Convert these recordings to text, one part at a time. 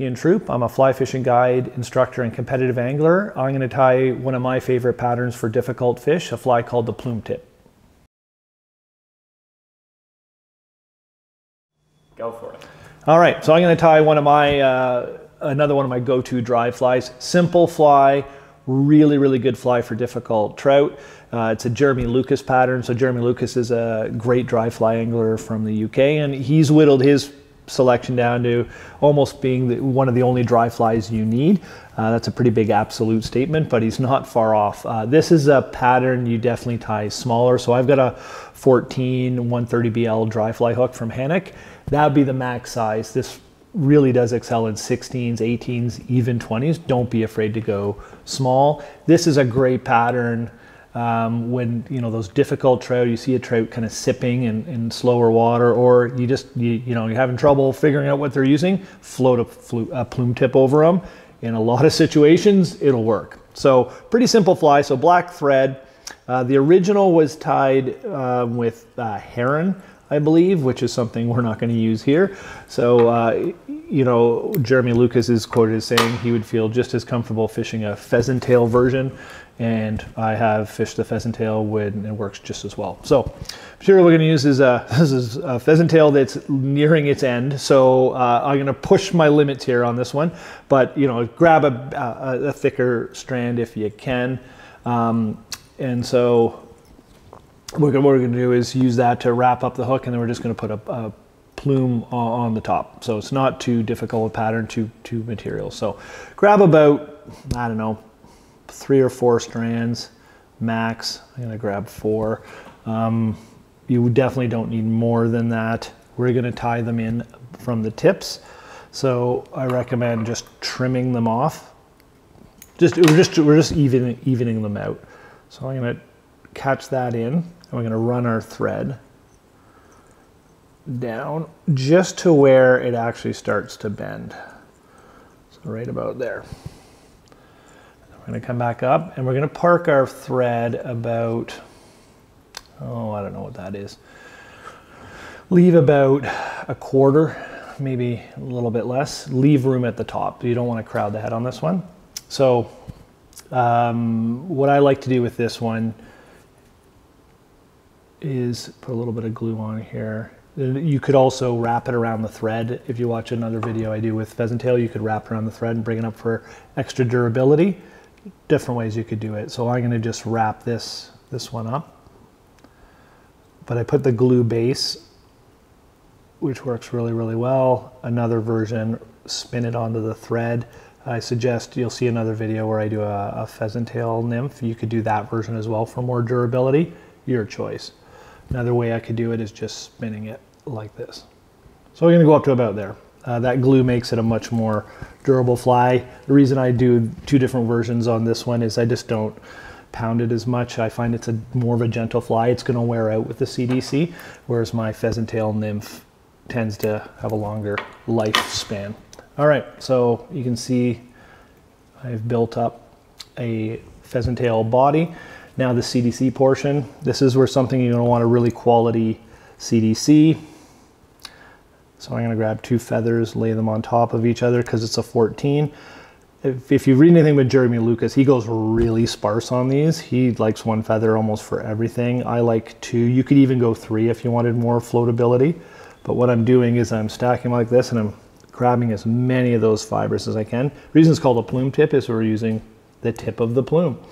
Ian Troup. I'm a fly fishing guide, instructor, and competitive angler. I'm going to tie one of my favorite patterns for difficult fish, a fly called the plume tip. Go for it. All right, so I'm going to tie one of my, uh, another one of my go-to dry flies. Simple fly, really, really good fly for difficult trout. Uh, it's a Jeremy Lucas pattern. So Jeremy Lucas is a great dry fly angler from the UK, and he's whittled his selection down to almost being the, one of the only dry flies you need. Uh, that's a pretty big absolute statement, but he's not far off. Uh, this is a pattern you definitely tie smaller. So I've got a 14 130 BL dry fly hook from Hanak. That would be the max size. This really does excel in 16s, 18s, even 20s. Don't be afraid to go small. This is a great pattern um, when you know those difficult trout, you see a trout kind of sipping in, in slower water, or you just you, you know you're having trouble figuring out what they're using, float a, flu, a plume tip over them. In a lot of situations, it'll work. So pretty simple fly. So black thread. Uh, the original was tied uh, with uh, heron, I believe, which is something we're not going to use here. So, uh, you know, Jeremy Lucas is quoted as saying he would feel just as comfortable fishing a pheasant tail version and I have fished the pheasant tail when it works just as well. So material we're going to use is a, this is a pheasant tail that's nearing its end. So uh, I'm going to push my limits here on this one, but you know, grab a, a, a thicker strand if you can. Um, and so what we're going to do is use that to wrap up the hook and then we're just going to put a, a plume on the top. So it's not too difficult a pattern, too, too material. So grab about, I don't know, three or four strands max. I'm gonna grab four. Um, you definitely don't need more than that. We're gonna tie them in from the tips. So I recommend just trimming them off. Just we're just we're just even, evening them out. So I'm gonna catch that in and we're gonna run our thread down just to where it actually starts to bend. So right about there. We're gonna come back up and we're gonna park our thread about, oh, I don't know what that is. Leave about a quarter, maybe a little bit less. Leave room at the top. You don't wanna crowd the head on this one. So um, what I like to do with this one is put a little bit of glue on here. Uh, you could also wrap it around the thread. If you watch another video I do with pheasant tail, you could wrap around the thread and bring it up for extra durability different ways you could do it. So I'm going to just wrap this, this one up. But I put the glue base, which works really, really well. Another version, spin it onto the thread. I suggest you'll see another video where I do a, a pheasant tail nymph. You could do that version as well for more durability. Your choice. Another way I could do it is just spinning it like this. So we're going to go up to about there. Uh, that glue makes it a much more durable fly. The reason I do two different versions on this one is I just don't pound it as much. I find it's a more of a gentle fly. It's going to wear out with the CDC, whereas my pheasant tail nymph tends to have a longer lifespan. All right, so you can see I've built up a pheasant tail body. Now the CDC portion, this is where something you're to want a really quality CDC. So I'm gonna grab two feathers, lay them on top of each other because it's a 14. If, if you read anything with Jeremy Lucas, he goes really sparse on these. He likes one feather almost for everything. I like two. You could even go three if you wanted more floatability. But what I'm doing is I'm stacking like this and I'm grabbing as many of those fibers as I can. The reason it's called a plume tip is we're using the tip of the plume.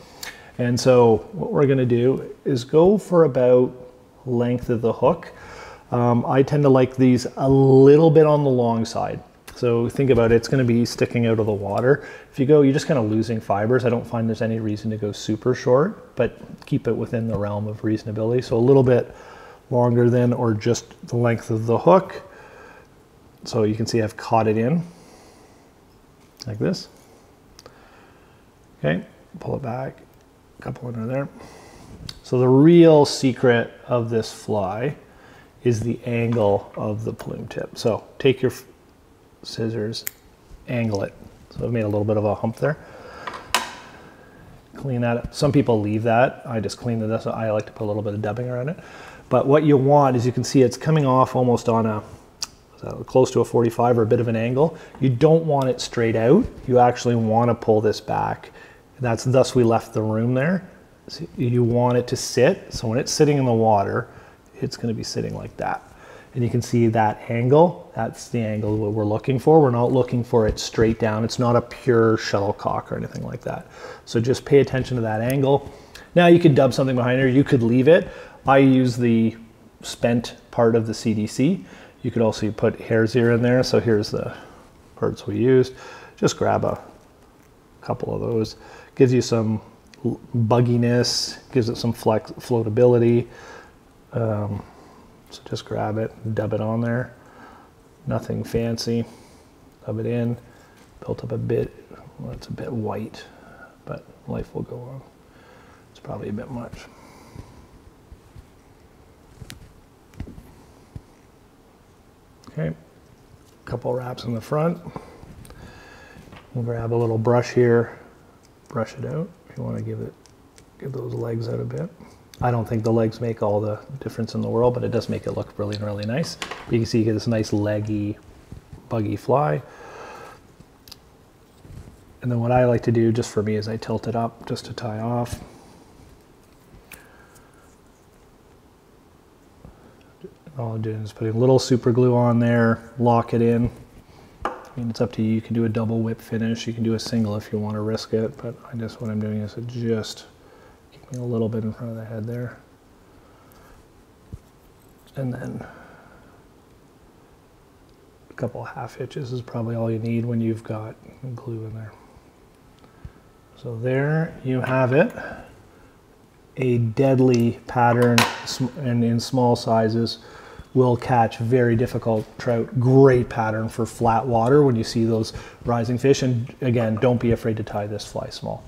And so what we're gonna do is go for about length of the hook. Um, I tend to like these a little bit on the long side. So think about it, it's gonna be sticking out of the water. If you go, you're just kind of losing fibers. I don't find there's any reason to go super short, but keep it within the realm of reasonability. So a little bit longer than or just the length of the hook. So you can see I've caught it in like this. Okay, pull it back, couple under there. So the real secret of this fly is the angle of the plume tip. So take your scissors, angle it. So I've made a little bit of a hump there. Clean that up. Some people leave that. I just clean this. I like to put a little bit of dubbing around it. But what you want is you can see it's coming off almost on a so close to a 45 or a bit of an angle. You don't want it straight out. You actually want to pull this back. That's thus we left the room there. So you want it to sit. So when it's sitting in the water, it's going to be sitting like that. And you can see that angle. That's the angle what we're looking for. We're not looking for it straight down. It's not a pure shuttlecock or anything like that. So just pay attention to that angle. Now you could dub something behind there. You could leave it. I use the spent part of the CDC. You could also put hares ear in there. So here's the parts we used. Just grab a couple of those. Gives you some bugginess, gives it some flex, floatability. Um, so just grab it, dub it on there. Nothing fancy. Dub it in, built up a bit. Well, it's a bit white, but life will go on. It's probably a bit much. Okay, couple wraps in the front. We'll grab a little brush here, brush it out if you want to give it, give those legs out a bit. I don't think the legs make all the difference in the world, but it does make it look really, really nice. You can see you get this nice leggy, buggy fly. And then what I like to do just for me is I tilt it up just to tie off. All I'm doing is putting a little super glue on there, lock it in. Mean, it's up to you. You can do a double whip finish. You can do a single if you want to risk it, but I guess what I'm doing is just keeping a little bit in front of the head there. And then a couple half hitches is probably all you need when you've got glue in there. So there you have it. A deadly pattern and in small sizes will catch very difficult trout. Great pattern for flat water when you see those rising fish. And again, don't be afraid to tie this fly small.